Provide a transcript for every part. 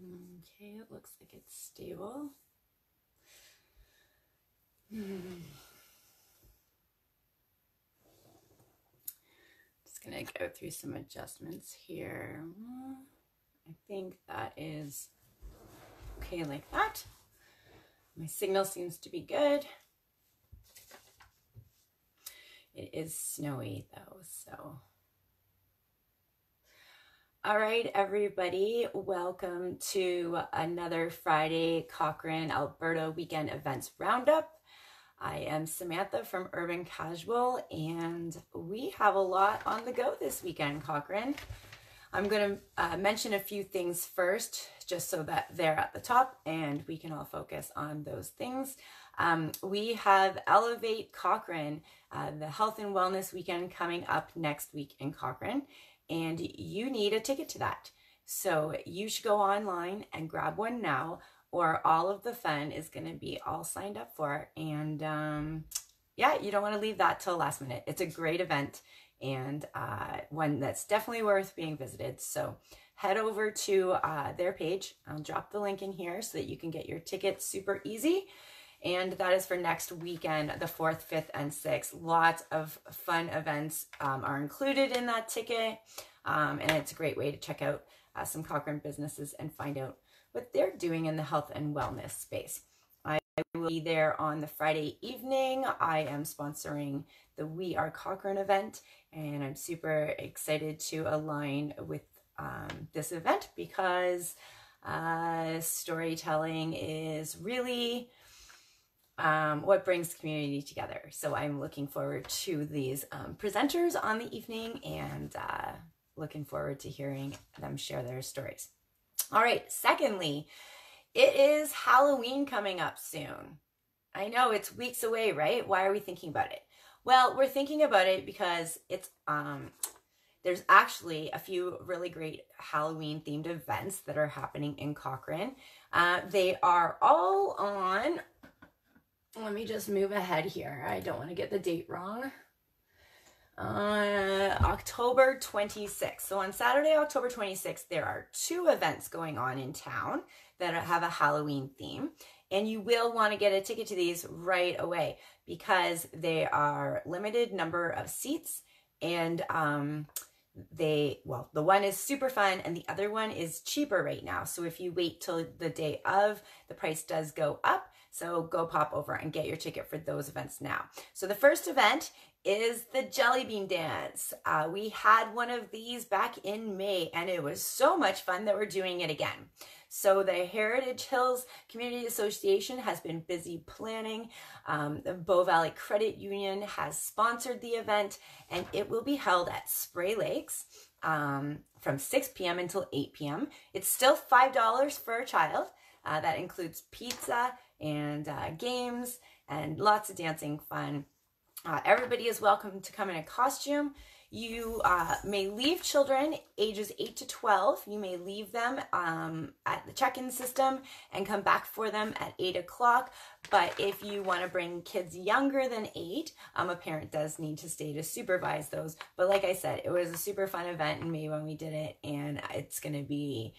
Okay, it looks like it's stable. Hmm. Just gonna go through some adjustments here. I think that is okay like that. My signal seems to be good. It is snowy though, so. All right, everybody, welcome to another Friday Cochrane Alberta Weekend Events Roundup. I am Samantha from Urban Casual, and we have a lot on the go this weekend, Cochrane. I'm going to uh, mention a few things first, just so that they're at the top and we can all focus on those things. Um, we have Elevate Cochrane, uh, the health and wellness weekend coming up next week in Cochrane, and you need a ticket to that. So you should go online and grab one now or all of the fun is going to be all signed up for. And um, yeah, you don't want to leave that till last minute. It's a great event and uh, one that's definitely worth being visited. So head over to uh, their page. I'll drop the link in here so that you can get your tickets super easy. And that is for next weekend, the 4th, 5th, and 6th. Lots of fun events um, are included in that ticket. Um, and it's a great way to check out uh, some Cochrane businesses and find out what they're doing in the health and wellness space. I will be there on the Friday evening. I am sponsoring the We Are Cochrane event, and I'm super excited to align with um, this event because uh, storytelling is really um, what brings community together. So I'm looking forward to these um, presenters on the evening and uh, looking forward to hearing them share their stories. All right, secondly, it is Halloween coming up soon. I know it's weeks away, right? Why are we thinking about it? Well, we're thinking about it because it's um there's actually a few really great Halloween themed events that are happening in Cochrane. Uh, they are all on. Let me just move ahead here. I don't want to get the date wrong uh, October 26th. So on Saturday, October 26th, there are two events going on in town that have a Halloween theme. And you will want to get a ticket to these right away because they are limited number of seats and um, they well the one is super fun and the other one is cheaper right now so if you wait till the day of the price does go up so go pop over and get your ticket for those events now so the first event is the jelly bean dance. Uh, we had one of these back in May and it was so much fun that we're doing it again. So the Heritage Hills Community Association has been busy planning. Um, the Bow Valley Credit Union has sponsored the event and it will be held at Spray Lakes um, from 6 p.m. until 8 p.m. It's still $5 for a child. Uh, that includes pizza and uh, games and lots of dancing fun. Uh, everybody is welcome to come in a costume. You uh, may leave children ages 8 to 12. You may leave them um, at the check in system and come back for them at 8 o'clock. But if you want to bring kids younger than 8, um, a parent does need to stay to supervise those. But like I said, it was a super fun event in May when we did it, and it's going to be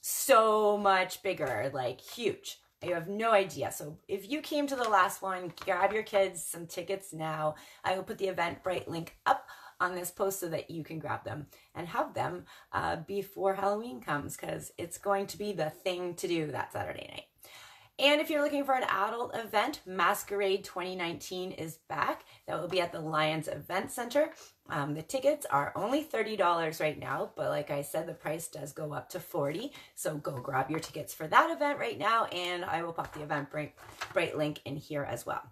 so much bigger like huge. You have no idea. So if you came to the last one, grab your kids some tickets now. I will put the Eventbrite link up on this post so that you can grab them and have them uh, before Halloween comes because it's going to be the thing to do that Saturday night. And if you're looking for an adult event, Masquerade 2019 is back. That will be at the Lions Event Center. Um, the tickets are only $30 right now, but like I said, the price does go up to 40 So go grab your tickets for that event right now, and I will pop the Eventbrite link in here as well.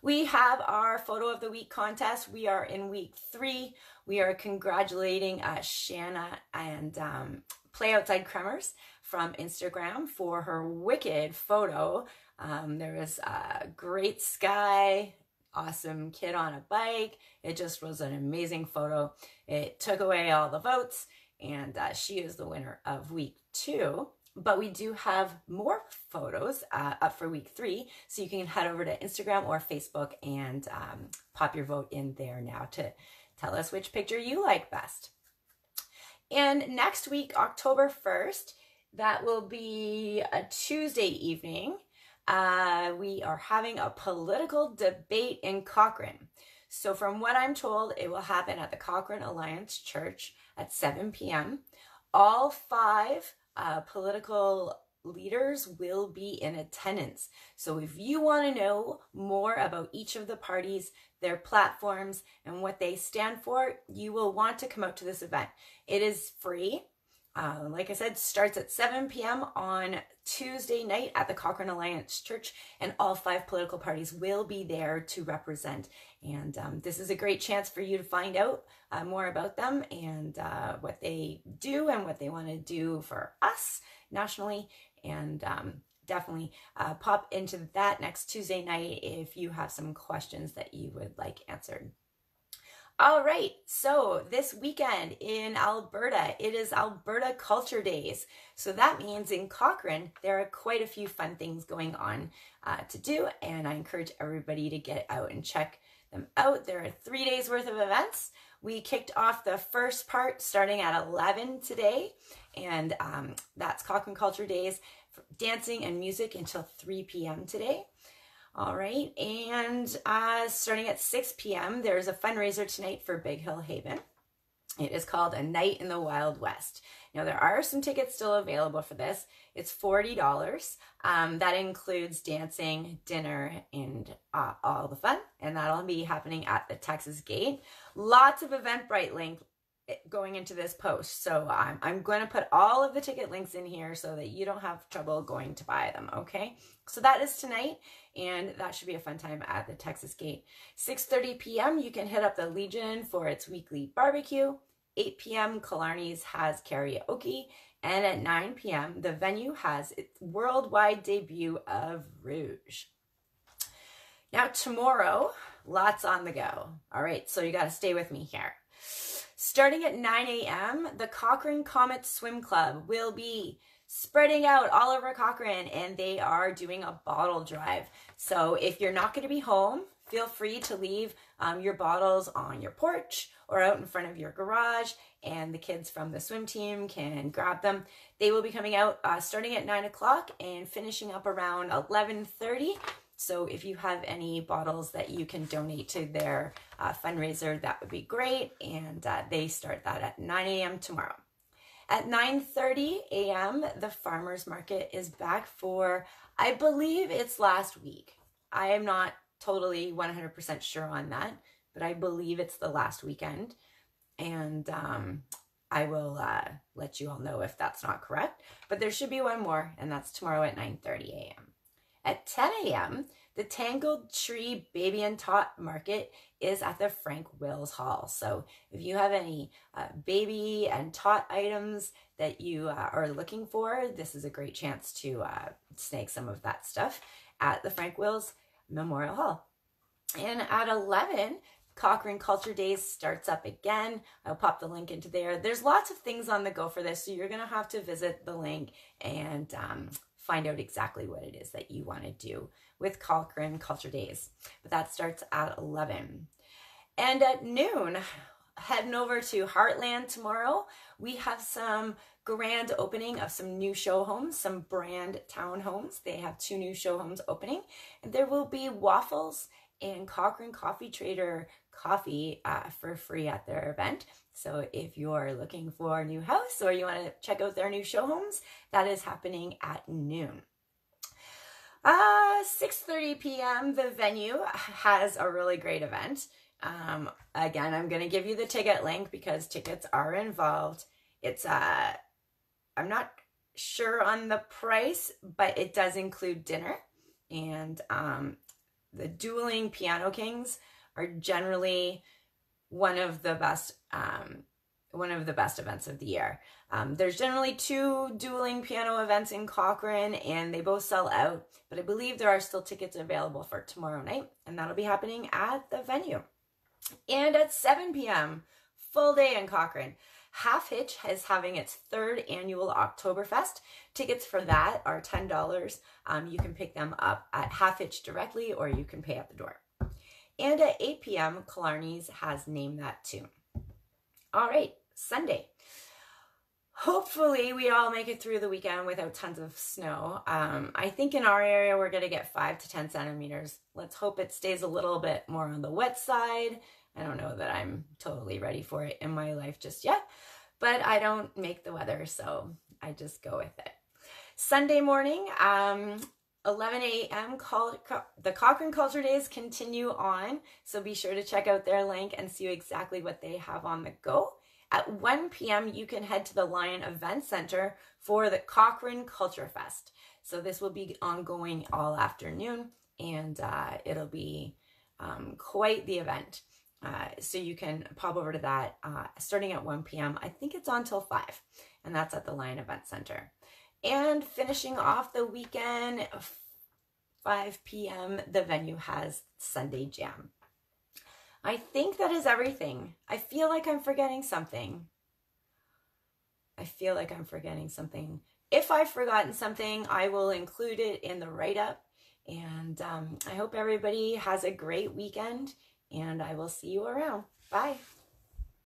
We have our photo of the week contest. We are in week three. We are congratulating uh, Shanna and um, Play Outside Cremers from Instagram for her wicked photo. Um, there was a great sky, awesome kid on a bike. It just was an amazing photo. It took away all the votes, and uh, she is the winner of week two. But we do have more photos uh, up for week three, so you can head over to Instagram or Facebook and um, pop your vote in there now to tell us which picture you like best. And next week, October 1st, that will be a Tuesday evening. Uh, we are having a political debate in Cochrane. So, from what I'm told, it will happen at the Cochrane Alliance Church at 7 p.m. All five uh, political leaders will be in attendance. So if you want to know more about each of the parties, their platforms, and what they stand for, you will want to come out to this event. It is free. Uh, like I said, starts at 7 p.m. on Tuesday night at the Cochrane Alliance Church, and all five political parties will be there to represent. And um, this is a great chance for you to find out uh, more about them and uh, what they do and what they want to do for us nationally and um, definitely uh, pop into that next Tuesday night if you have some questions that you would like answered. All right, so this weekend in Alberta, it is Alberta Culture Days. So that means in Cochrane, there are quite a few fun things going on uh, to do, and I encourage everybody to get out and check them out. There are three days worth of events. We kicked off the first part starting at 11 today, and um, that's Cochrane Culture Days, dancing and music until 3 p.m. today. All right, and uh, starting at 6 p.m., there's a fundraiser tonight for Big Hill Haven. It is called A Night in the Wild West. Now, there are some tickets still available for this. It's $40. Um, that includes dancing, dinner, and uh, all the fun. And that'll be happening at the Texas Gate. Lots of Eventbrite link going into this post. So I'm, I'm going to put all of the ticket links in here so that you don't have trouble going to buy them. Okay. So that is tonight. And that should be a fun time at the Texas Gate. 6.30 p.m. You can hit up the Legion for its weekly barbecue. 8 p.m., Killarney's has karaoke. And at 9 p.m., the venue has its worldwide debut of Rouge. Now, tomorrow, lots on the go. All right, so you got to stay with me here. Starting at 9 a.m., the Cochrane Comet Swim Club will be spreading out all over Cochrane and they are doing a bottle drive. So if you're not going to be home, feel free to leave um, your bottles on your porch or out in front of your garage and the kids from the swim team can grab them. They will be coming out uh, starting at 9 o'clock and finishing up around 11.30. So if you have any bottles that you can donate to their uh, fundraiser, that would be great. And uh, they start that at 9 a.m. tomorrow. At 9:30 a.m., the farmers market is back for I believe it's last week. I am not totally 100% sure on that, but I believe it's the last weekend. And um, I will uh, let you all know if that's not correct. But there should be one more, and that's tomorrow at 9:30 a.m. At 10 a.m., the Tangled Tree Baby and Tot Market is at the Frank Wills Hall. So if you have any uh, baby and tot items that you uh, are looking for, this is a great chance to uh, snag some of that stuff at the Frank Wills Memorial Hall. And at 11, Cochrane Culture Days starts up again. I'll pop the link into there. There's lots of things on the go for this, so you're going to have to visit the link and um, find out exactly what it is that you want to do with Cochrane Culture Days. But that starts at 11. And at noon, heading over to Heartland tomorrow, we have some grand opening of some new show homes, some brand townhomes. They have two new show homes opening. And there will be waffles and Cochrane Coffee Trader coffee uh, for free at their event. So if you're looking for a new house or you want to check out their new show homes, that is happening at noon. Uh, 6.30 p.m., the venue has a really great event. Um, again, I'm going to give you the ticket link because tickets are involved. It's, uh, I'm not sure on the price, but it does include dinner. And um, the dueling piano kings are generally one of the best um, one of the best events of the year. Um, there's generally two dueling piano events in Cochrane, and they both sell out. But I believe there are still tickets available for tomorrow night, and that'll be happening at the venue. And at 7 p.m., full day in Cochrane. Half Hitch is having its third annual Oktoberfest. Tickets for that are $10. Um, you can pick them up at Half Hitch directly or you can pay at the door. And at 8 p.m., Killarney's has named that tune. All right, Sunday. hopefully we all make it through the weekend without tons of snow. Um, I think in our area we're going to get five to 10 centimeters. Let's hope it stays a little bit more on the wet side. I don't know that I'm totally ready for it in my life just yet, but I don't make the weather, so I just go with it. Sunday morning, um, 11 a.m. the Cochrane Culture Days continue on, so be sure to check out their link and see exactly what they have on the go. At 1 p.m., you can head to the Lion Event Center for the Cochrane Culture Fest. So this will be ongoing all afternoon, and uh, it'll be um, quite the event. Uh, so you can pop over to that uh, starting at 1 p.m. I think it's on till 5, and that's at the Lion Event Center. And finishing off the weekend, 5 p.m., the venue has Sunday Jam. I think that is everything. I feel like I'm forgetting something. I feel like I'm forgetting something. If I've forgotten something, I will include it in the write up. And um, I hope everybody has a great weekend, and I will see you around. Bye.